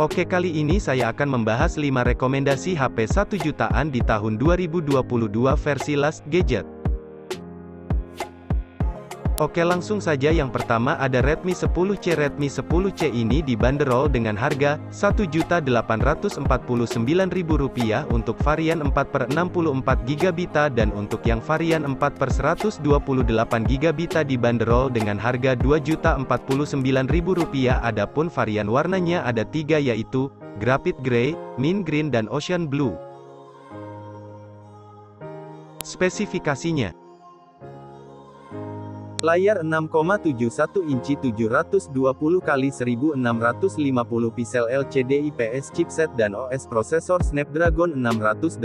Oke kali ini saya akan membahas 5 rekomendasi HP 1 jutaan di tahun 2022 versi Last Gadget. Oke langsung saja. Yang pertama ada Redmi 10C Redmi 10C ini dibanderol dengan harga Rp1.849.000 untuk varian 4x64GB dan untuk yang varian 4x128GB dibanderol dengan harga Rp2.049.000 adapun varian warnanya ada tiga yaitu, Graphite Grey, Mint Green dan Ocean Blue. Spesifikasinya Layar 6,71 inci 720 x 1650 pixel LCD IPS chipset dan OS prosesor Snapdragon 684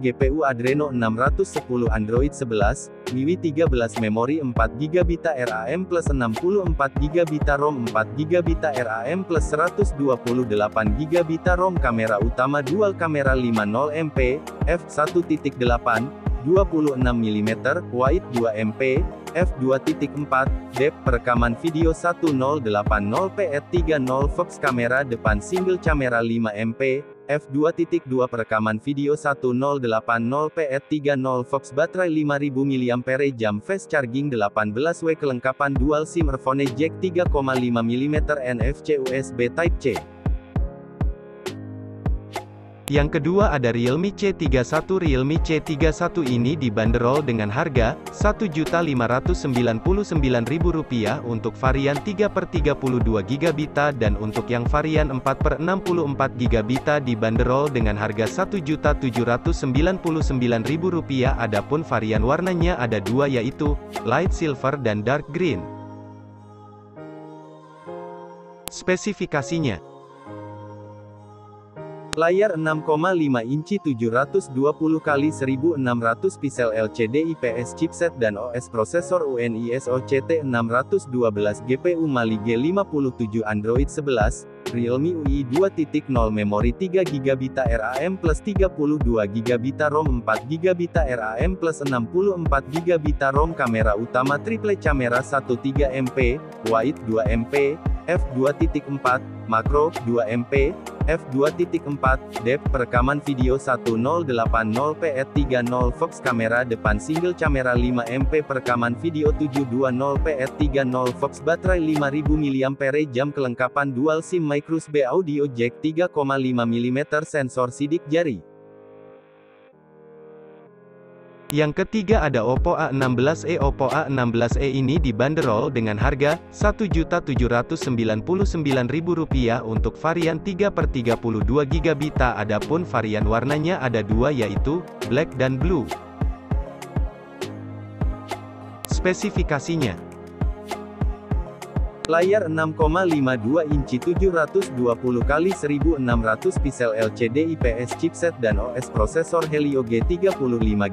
GPU Adreno 610 Android 11, MIUI 13 memori 4GB RAM plus 64GB ROM 4GB RAM plus 128GB ROM kamera utama dual kamera 50MP, f1.8, 26mm, wide 2MP, f2.4, depth perekaman video 1080p@30 fps kamera depan single kamera 5MP, f2.2 perekaman video 1080p@30 fps baterai 5000 mAh fast charging 18W kelengkapan dual SIM earphone jack 3,5mm NFC USB Type C. Yang kedua ada Realme C31 Realme C31 ini dibanderol dengan harga Rp1.599.000 untuk varian 3x32GB dan untuk yang varian 4x64GB dibanderol dengan harga Rp1.799.000 adapun varian warnanya ada dua yaitu, Light Silver dan Dark Green. Spesifikasinya Layar 6,5 inci 720 x 1600 pixel LCD IPS chipset dan OS prosesor UNIS OCT 612 GPU Mali G57 Android 11, Realme UI 2.0 memori 3GB RAM plus 32GB ROM 4GB RAM plus 64GB ROM kamera utama triple kamera 13 MP, wide 2 MP, f2.4, makro, 2 MP, f2.4, depth perekaman video 1080p@30 fps kamera depan single kamera 5 MP perekaman video 720p@30 fps baterai 5000 mAh kelengkapan dual SIM micro audio jack 3,5 mm sensor sidik jari. Yang ketiga ada Oppo A16e Oppo A16e ini dibanderol dengan harga Rp1.799.000 untuk varian 3x32GB adapun varian warnanya ada dua yaitu, black dan blue. Spesifikasinya Layar 6,52 inci 720 x 1600 pixel LCD IPS chipset dan OS prosesor Helio G35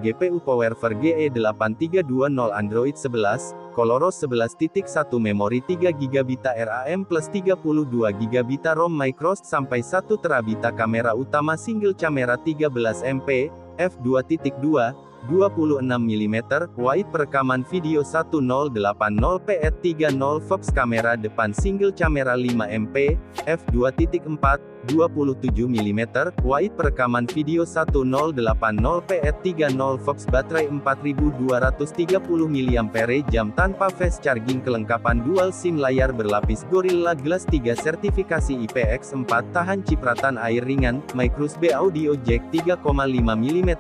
GPU Powerver GE8320 Android 11, Coloros 11.1 memori 3GB RAM plus 32GB ROM Microsoft sampai 1 terabita kamera utama single kamera 13MP, f2.2, 26mm, wide perekaman video 1080p@30 fps kamera depan single kamera 5MP, f2.4, 27mm, wide perekaman video 1080p@30 fps baterai 4230 mAh tanpa fast charging kelengkapan dual SIM layar berlapis Gorilla Glass 3 sertifikasi IPX4 tahan cipratan air ringan, micro USB audio jack 3,5 mm.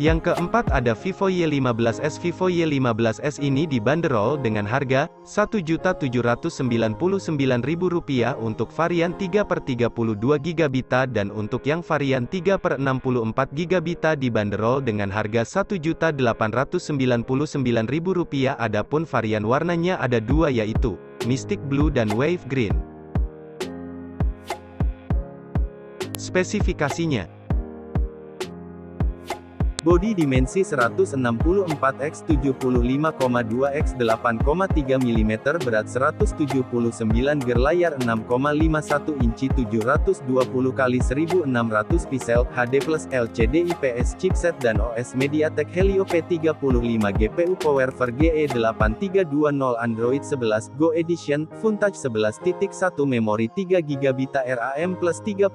Yang keempat ada Vivo Y15s Vivo Y15s ini dibanderol dengan harga Rp1.799.000 untuk varian 3x32GB dan untuk yang varian 3x64GB dibanderol dengan harga Rp1.899.000 adapun varian warnanya ada dua yaitu Mystic Blue dan Wave Green. Spesifikasinya Bodi dimensi 164x 75,2x 8,3 mm berat 179 ger layar 6,51 inci 720 x 1600 pixel HD plus LCD IPS chipset dan OS MediaTek Helio P35 GPU PowerVer GE8320 Android 11 Go Edition Full Touch 11.1 memori 3 GB RAM plus 32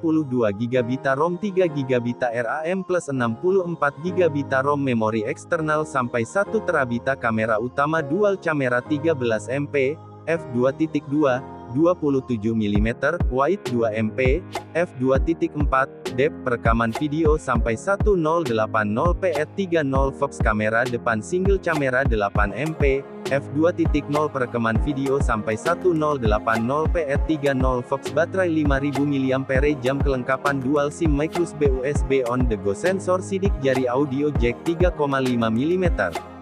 GB ROM 3 GB RAM plus 64 GB GB ROM memori eksternal sampai 1 terabita kamera utama dual kamera 13 MP, f2.2, 27 mm, wide 2 MP, f2.4, depth perekaman video sampai 1080p at 30 fps kamera depan single kamera 8 MP, f2.0 perekaman video sampai 1080p at 30 fps baterai 5000 mAh kelengkapan dual SIM micro USB on the go sensor sidik jari audio jack 3,5 mm.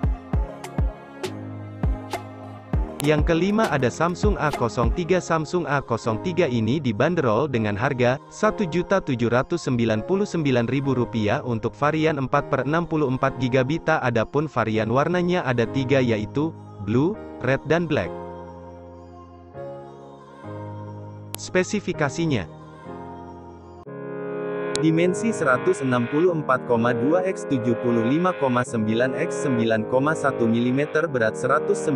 Yang kelima ada Samsung A03 Samsung A03 ini dibanderol dengan harga Rp1.799.000 untuk varian 4 per 64 GB adapun varian warnanya ada tiga yaitu, Blue, Red dan Black. Spesifikasinya Dimensi 164,2 x 75,9 x 9,1 mm berat 196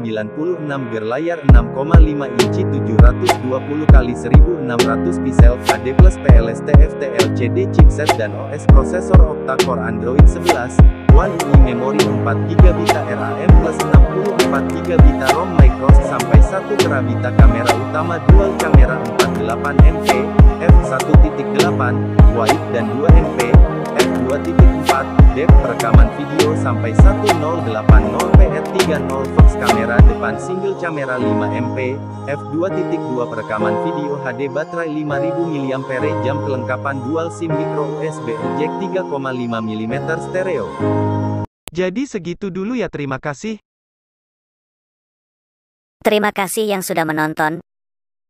ger layar 6,5 inci 720 x 1600 pixel HD plus PLST FTLCD chipset dan OS prosesor octa-core Android 11 One UI memori 4 GB RAM plus 64 GB ROM micro sampai 1 terabita kamera utama dual kamera 48 MP f1.8 wide dan 2 MP, f2.4, depth perekaman video sampai 1080p f30 fps kamera depan single kamera 5 MP, f2.2 perekaman video HD baterai 5000 mAh kelengkapan dual SIM micro USB jack 3,5 mm stereo. Jadi segitu dulu ya terima kasih. Terima kasih yang sudah menonton.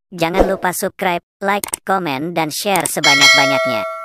Jangan lupa subscribe, like, komen, dan share sebanyak-banyaknya.